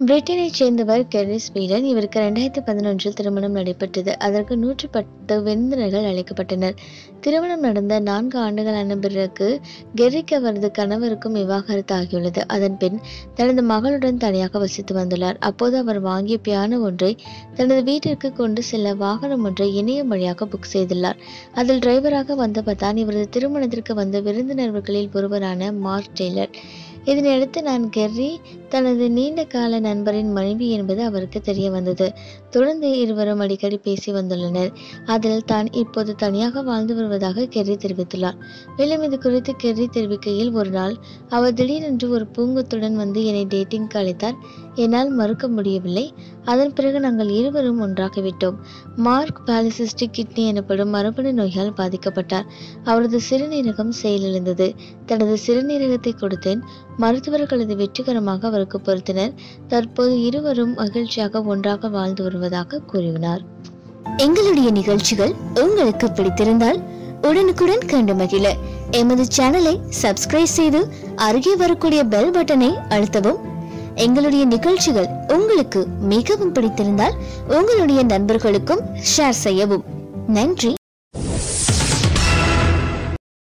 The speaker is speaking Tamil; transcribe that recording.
பிரிட்டனைச் சேர்ந்தவர் கெர்ரி ஸ்வீடன் இவருக்கு ரெண்டாயிரத்தி பதினொன்றில் திருமணம் நடைபெற்றது. அதற்கு நூற்றி பத்து விருந்தினர்கள் அழைக்கப்பட்டனர். திருமணம் நடந்த நான்கு ஆண்டுகளான பிறகு கெரிக் அவரது கணவருக்கும் விவாகரத்து ஆகியுள்ளது அதன் பின் தனது மகளுடன் தனியாக வசித்து வந்துள்ளார். அப்போது அவர் வாங்கிய பியானோ ஒன்றை தனது வீட்டிற்கு கொண்டு செல்ல வாகனம் ஒன்றை இணையம் வழியாக புக் செய்துள்ளார். அதில் டிரைவராக வந்த தான் இவரது திருமணத்திற்கு வந்த விருந்தினர்களில் ஒருவரான மார்க் டெய்லர். இதனையடுத்து நான் கெர்ரி தனது நீண்ட கால நண்பரின் மனைவி என்பது அவருக்கு தெரிய வந்தது. தொடர்ந்து இருவரும் அடிக்கடி பேசி வந்துள்ளனர். அதில் தான் இப்போது தனியாக வாழ்ந்து வருவதாக கெர்ரி தெரிவித்துள்ளார். மேலும் இது குறித்து கெர்ரி தெரிவிக்கையில் ஒரு நாள் அவர் திடீரென்று ஒரு பூங்கத்துடன் வந்து என்னை டேட்டிங்க்கு அழைத்தார். என்னால் மறுக்க முடியவில்லை. அதன் பிறகு நாங்கள் இருவரும் ஒன்றாகிவிட்டோம். மார்க் பாலிசிஸ்டிக் கிட்னி எனப்படும் மரபணு நோயால் பாதிக்கப்பட்டார். அவரது சிறுநீரகம் செயலிழந்தது. தனது சிறுநீரகத்தை கொடுத்தேன். மருத்துவர்கள் இது வெற்றிகரமாக அவருக்கு பொருத்தினர். தற்போது இருவரும் மகிழ்ச்சியாக ஒன்றாக வாழ்ந்து வருவதாக கூறினார். எங்களுடைய நிகழ்ச்சிகள் உங்களுக்கு பிடித்திருந்தால் உடனுக்குடன் கண்டு மகிழ. எமது சேனலை சப்ஸ்கிரைப் செய்து அருகே வரக்கூடிய பெல் பட்டனை அழுத்தவும். எங்களுடைய நிகழ்ச்சிகள் உங்களுக்கு மிகவும் பிடித்திருந்தால் உங்களுடைய நண்பர்களுக்கும் ஷேர் செய்யவும். நன்றி.